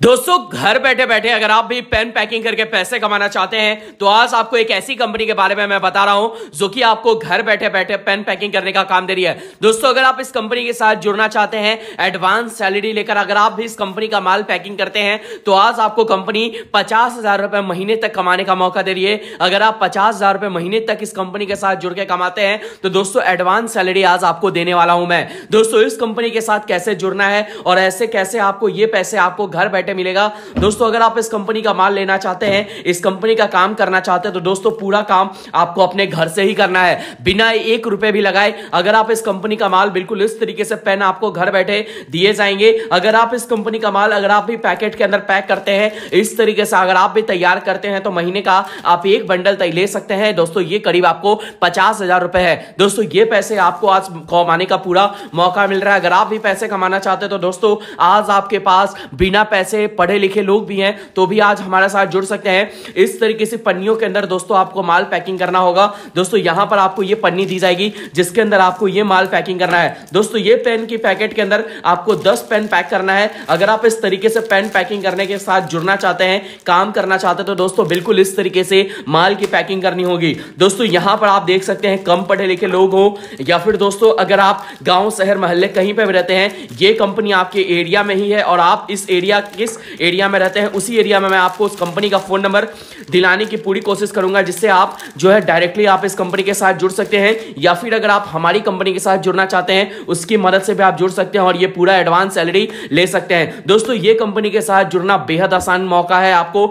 दोस्तों, घर बैठे बैठे अगर आप भी पेन पैकिंग करके पैसे कमाना चाहते हैं तो आज आपको एक ऐसी कंपनी के बारे में मैं बता रहा हूँ, जो कि आपको घर बैठे बैठे पेन पैकिंग करने का काम दे रही है। दोस्तों, अगर आप इस कंपनी के साथ जुड़ना चाहते हैं एडवांस सैलरी लेकर अगर आप भी इस कंपनी का माल पैकिंग करते हैं तो आज आपको कंपनी पचास हज़ार रुपए महीने तक कमाने का मौका दे रही है। अगर आप पचास हज़ार रुपए महीने तक इस कंपनी के साथ जुड़ के कमाते हैं तो दोस्तों एडवांस सैलरी आज आपको देने वाला हूँ मैं। दोस्तों, इस कंपनी के साथ कैसे जुड़ना है और ऐसे कैसे आपको ये पैसे आपको घर बैठे बैठे मिलेगा। दोस्तों, अगर आप इस कंपनी का माल लेना चाहते हैं, इस कंपनी का काम करना चाहते हैं तो दोस्तों, पूरा काम आपको अपने घर से ही करना है। बिना एक रुपए भी लगाए, अगर आप इस कंपनी का माल बिल्कुल इस तरीके से पेन आपको घर बैठे दिए जाएँगे। अगर आप इस कंपनी का माल, अगर आप भी पैकेट के अंदर पैक करते हैं, इस तरीके से अगर आप भी तैयार करते हैं तो महीने का आप एक बंडल तय ले सकते हैं। दोस्तों, ये करीब आपको पचास हज़ार रुपए है। दोस्तों, ये पैसे आपको आज कमाने का पूरा मौका मिल रहा है। अगर आप भी पैसे कमाना चाहते हैं तो दोस्तों, आज आपके पास बिना पैसे पढ़े लिखे लोग भी हैं तो भी आज हमारे साथ जुड़ सकते हैं। इस तरीके से पन्नियों के अंदर दोस्तों आपको माल पैकिंग करना होगा। दोस्तों, यहाँ पर आपको ये पन्नी दी जाएगी, जिसके अंदर आपको ये माल पैकिंग करना है। दोस्तों, ये पेन की पैकेट के अंदर आपको दस पेन पैक करना है। अगर आप इस तरीके से पेन पैकिंग करने के साथ जुड़ना चाहते हैं, काम करना चाहते तो दोस्तों, बिल्कुल इस तरीके से माल की पैकिंग करनी होगी। दोस्तों, यहाँ पर आप देख सकते हैं, कम पढ़े लिखे लोग हो, या फिर दोस्तों, अगर आप गाँव, शहर, मोहल्ले कहीं पर भी रहते हैं, ये कंपनी आपके एरिया में ही है, और आप इस एरिया के जिस एरिया में रहते हैं, उसी एरिया में मैं आपको उस कंपनी का फ़ोन नंबर दिलाने की पूरी कोशिश करूँगा, जिससे आप जो है डायरेक्टली आप इस कंपनी के साथ जुड़ सकते हैं, या फिर अगर आप हमारी कंपनी के साथ जुड़ना चाहते हैं, उसकी मदद से भी आप जुड़ सकते हैं और ये पूरा एडवांस सैलरी ले सकते हैं। दोस्तों, ये कंपनी के साथ जुड़ना बेहद आसान मौका है आपको।